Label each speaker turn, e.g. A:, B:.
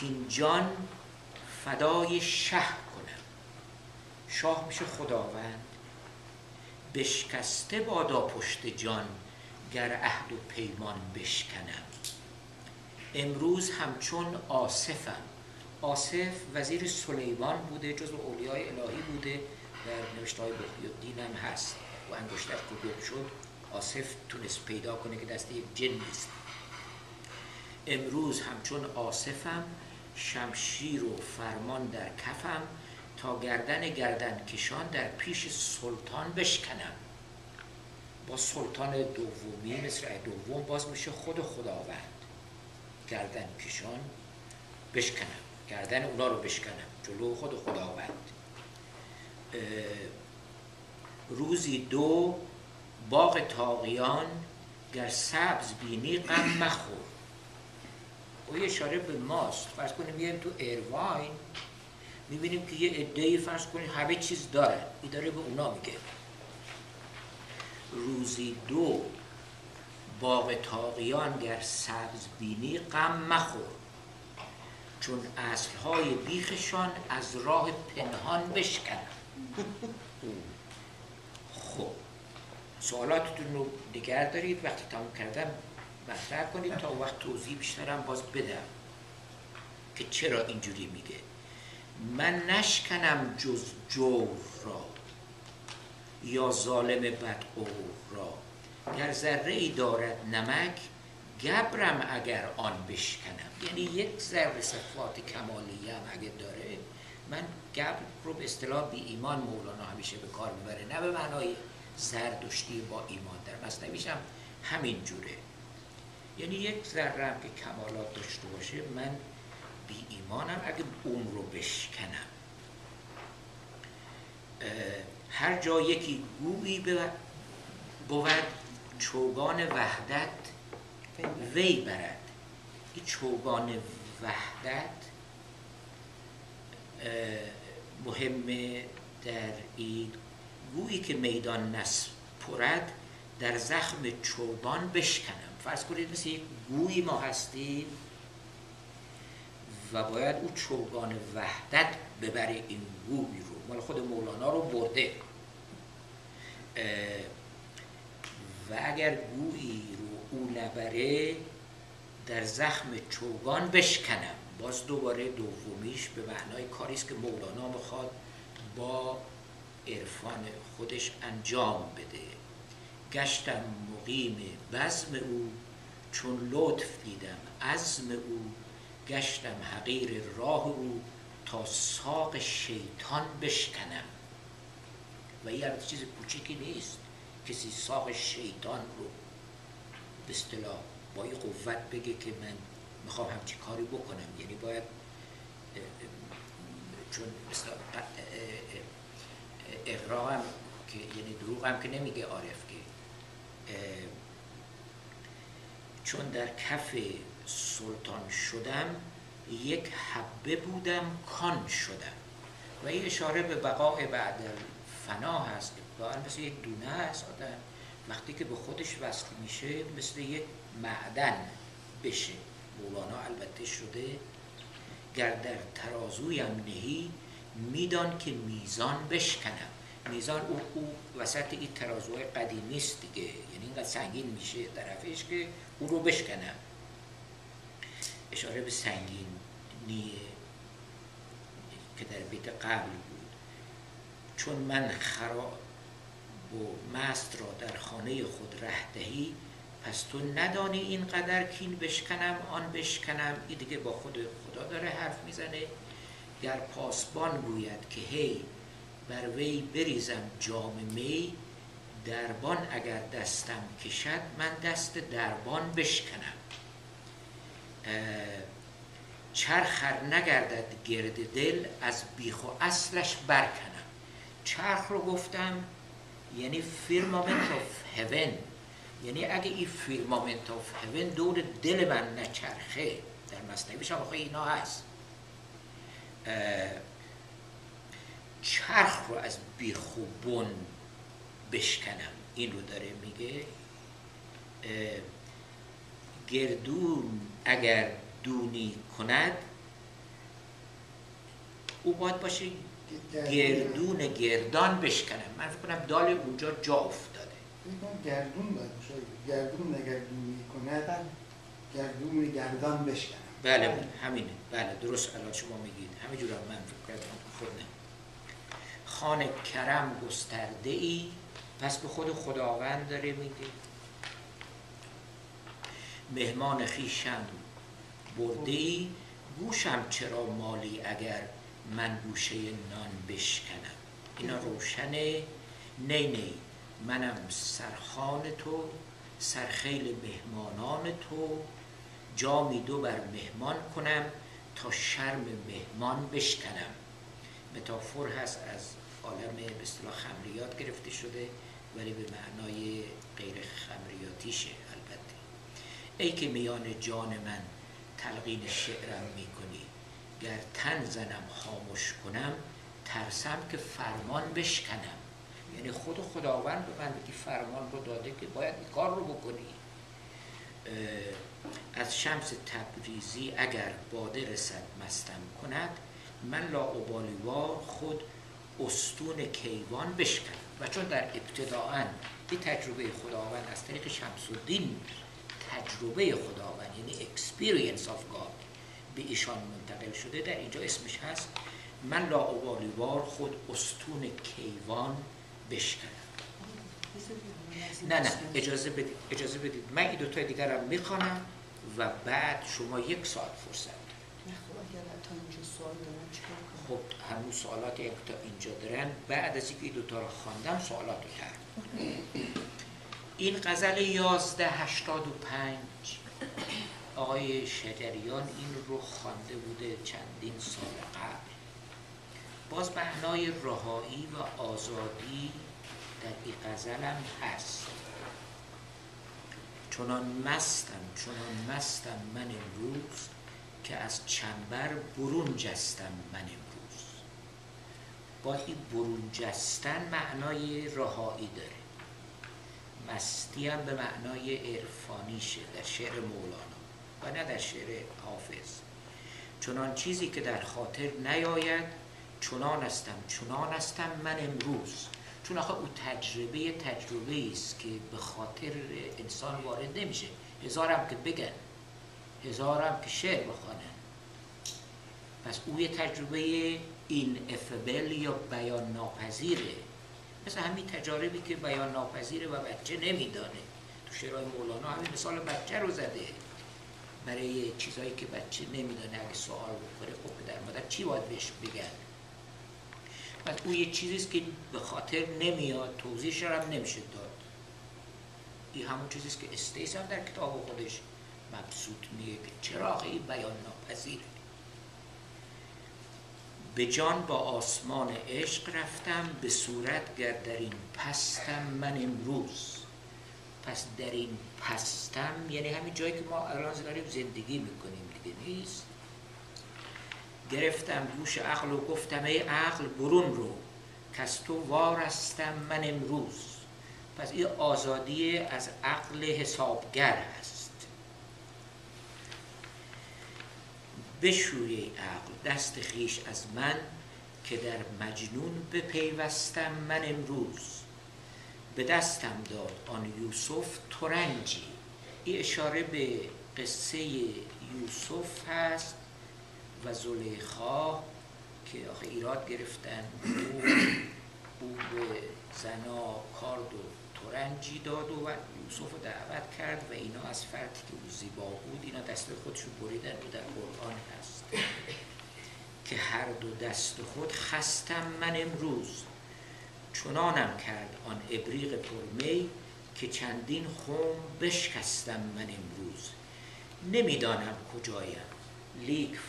A: کین جان فدای شه کنم. شاه میشه خداوند. بشکسته بادا پشت جان گر عهد و پیمان بشکنم. امروز همچون آصفم. آصف وزیر سلیمان بوده جز اولیای الهی بوده در نوشته های الدین هم هست. و انگشتر که شد آصف تونست پیدا کنه که دست یک جن نیست. امروز همچون آصفم شمشیر و فرمان در کفم تا گردن گردن کشان در پیش سلطان بشکنم. با سلطان دومی مثل دوم باز میشه خود خداوند. گردن کشان بشکنم. گردن اونا رو بشکنم. جلو خود خداوند. روزی دو باغ تاقیان گر سبز بینی غم مخور. او اشاره به ماست. فرض کنیم میایم تو ایرواین می‌بینیم که یه عده فرض کنیم همه چیز داره. این داره به اونا میگه. روزی دو باغ تاقیان گر سبز بینی غم مخور. چون اصلهای بیخشان از راه پنهان بشکن خب سوالاتتون رو نگر دارید. وقتی تموم کردم مطرح کنید تا وقت توضیح بیشترم باز بدم که چرا اینجوری میگه. من نشکنم جز جور را یا ظالم بدقور را. گر ذره ای دارد نمک گبرم اگر آن بشکنم. یعنی یک ذره صفات کمالی هم اگه داره من گبر رو به اصطلاح بی ایمان مولانا همیشه به کار می‌بره. نه به معنای زردشتی با ایمان در مصنویش هم همین جوره. یعنی یک ذره هم که کمالات داشته باشه من بی ایمانم اگه اون رو بشکنم. هر جا یکی گویی بود چوگان وحدت وی برد. این چوگان وحدت مهمه در این گویی که میدان نسپرد در زخم چوبان بشکنم. فرض کنید مثل یک گویی ما هستیم و باید او چوگان وحدت ببره این گوی رو. مال خود مولانا رو برده. و اگر گویی رو او نبره در زخم چوگان بشکنم. باز دوباره دومیش به معنای کاریست که مولانا می‌خواد با عرفان خودش انجام بده. گشتم مقیم بزم او چون لطف دیدم عزم او. گشتم حقیر راه او تا ساق شیطان بشکنم. و البته چیز کوچیکی نیست کسی ساق شیطان رو به اصطلاح با این قوت بگه که من می‌خوام همچی کاری بکنم. یعنی باید چون اقرا هم که یعنی دروغ هم که نمیگه عارف که چون در کف سلطان شدم یک حبه بودم کان شدم. و این اشاره به بقای بعد فنا هست. واقعا مثل یک دونه هست آدم وقتی که به خودش وصل میشه مثل یک معدن بشه. مولانا البته شده گر در ترازویم نهی میدان که میزان بشکنم. میزان او, او وسط این ترازوهای قدیمی است دیگه. یعنی اینقدر سنگین میشه طرفش که او رو بشکنم اشاره به سنگینی که در بیت قبل بود. چون من خراب و مست را در خانه خود رهدهی پس تو ندانی اینقدر کین بشکنم آن بشکنم. این دیگه با خود خدا داره حرف می‌زنه. گر پاسبان گوید که هی بر وی بریزم جام می دربان اگر دستم کشد من دست دربان بشکنم. چرخر نگردد گرد دل از بیخ و اصلش برکنم. چرخ رو گفتم یعنی firmament of heaven. یعنی اگه این firmament of heaven دور دل من نچرخه در مصنوی هم اینا هست. چرخ رو از بیخ و بن بشکنم. این رو داره میگه. گردون اگر دونی کند او باید باشه گردون گردان بشکنم. من فکر کنم دال اونجا جا افتاده.
B: گردون باید باشه. گردون نگردون کند گردون گردان بشکنم.
A: بله همینه. بله درست. الان شما میگید. همینجور من فکر کردم خود نه. خانه کرم گسترده ای؟ پس به خود خداوند داره میگه. مهمان خیشم برده ای؟ گوشم چرا مالی اگر من گوشه نان بشکنم؟ اینا روشنه؟ نه نه منم سرخان تو سرخیل مهمانان تو. جامی دو بر مهمان کنم تا شرم مهمان بشکنم. متافور هست از عالم به اصطلاح خمریات گرفته شده ولی به معنای غیر خمریاتیشه البته. ای که میان جان من تلقین شعرم می‌کنی گر تن زنم خاموش کنم ترسم که فرمان بشکنم. یعنی خود خداوند به من بگی فرمان رو داده که باید این کار رو بکنی. از شمس تبریزی اگر باده رسد مستم کند من لا خود استون کیوان بشکنم. و چون در ابتداعا این تجربه خداوند از طریق شمس الدین تجربه خداوند یعنی experience of God به ایشان منتقل شده در اینجا اسمش هست من لا وار خود استون کیوان بشکنم. نه نه اجازه بدید اجازه بدید. من این دوتای دیگرم می‌خوانم و بعد شما یک ساعت فرصت خب همون سوالات یک تا اینجا دارن. بعد از اینکه دوتا رو خواندم سوالات رو کرد. این غزل یازده هشتاد و پنج. آقای شجریان این رو خوانده بوده چندین سال قبل. باز معنای رهایی و آزادی در این غزل هم هست. چنان مستم چنان مستم من امروز که از چنبر برون جستم من امروز. این برون جستن معنای رهایی داره. مستی هم به معنای عرفانیشه در شعر مولانا و نه در شعر حافظ. چنان چیزی که در خاطر نیاید چنان استم چنان استم من امروز. چون آخه او تجربه تجربه است که به خاطر انسان وارد نمیشه. هزارم که بگن هزارم که شعر بخوانن. پس او یه تجربه این افبل یا بیان ناپذیره؟ مثل همین تجاربی که بیان ناپذیره و بچه نمیدانه. تو شعرهای مولانا همین مثال بچه رو زده. برای چیزهایی که بچه نمیدانه اگه سوال بکنه خب در مادر چی باید بهش بگن؟ پس او یه چیزیست که به خاطر نمیاد توضیحش هم نمیشه داد. این همون چیزیست که استیس هم در کتاب خودش مبسوط میگه که بیان ناپذیره؟ به جان با آسمان عشق رفتم به صورت گر در این پستم من امروز. پس در این پستم یعنی همین جایی که ما الان داریم زندگی می‌کنیم دیگه نیست. گرفتم گوش عقل و گفتم ای عقل برون رو از تو وارستم من امروز. پس این آزادی از عقل حسابگر هست. بشوی عقل دست خیش از من که در مجنون بپیوستم من امروز. به دستم داد آن یوسف ترنجی. این اشاره به قصه یوسف هست و زلیخا که آخه ایراد گرفتن. او, او به زنا کارد و ترنجی داد و یوسف دعوت کرد و اینا از فردی که او زیبا بود اینا دست خودشون بریدن و در قرآن هست. که هر دو دست خود خستم من امروز. چنانم کرد آن ابریق پرمی که چندین خون بشکستم من امروز. نمی‌دانم کجایم. لیک